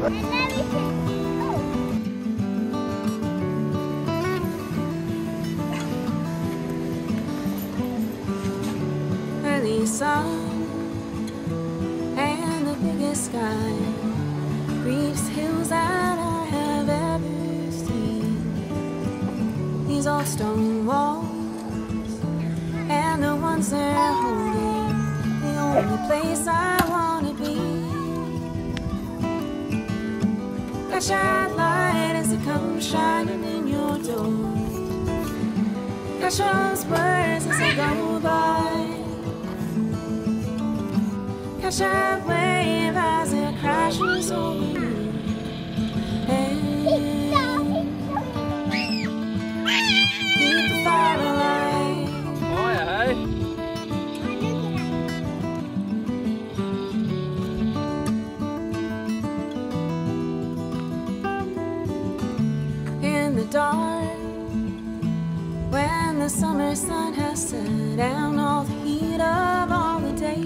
Early sun and the biggest sky reefs hills that I have ever seen. These old stone walls and the ones they're holding, the only place I wanna be. Flashlight light as it comes shining in your door. Precious words as they go by. Catch that wave as it crashes over the summer sun has set down all the heat of all the day.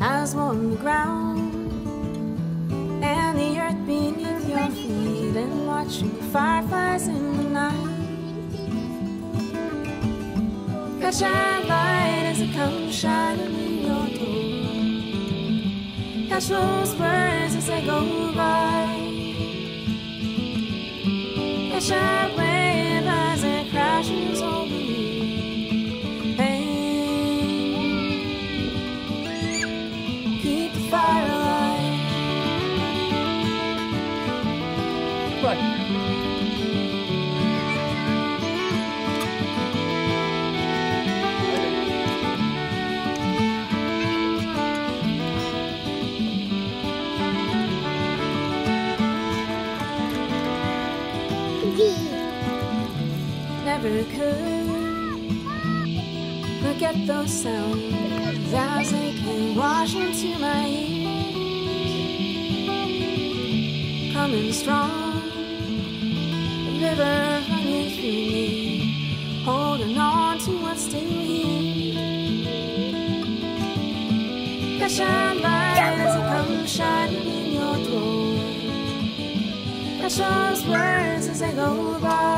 Has warmed the ground and the earth beneath your feet and watching the fireflies in the night. Catch that light as it comes shining in your door. Catch those words as they go by. Catch that Never could forget those sounds as they came washing to my ears. Coming strong, the river running through me, holding on to what's still here. As it comes shining in your door. Catch those words as they go by.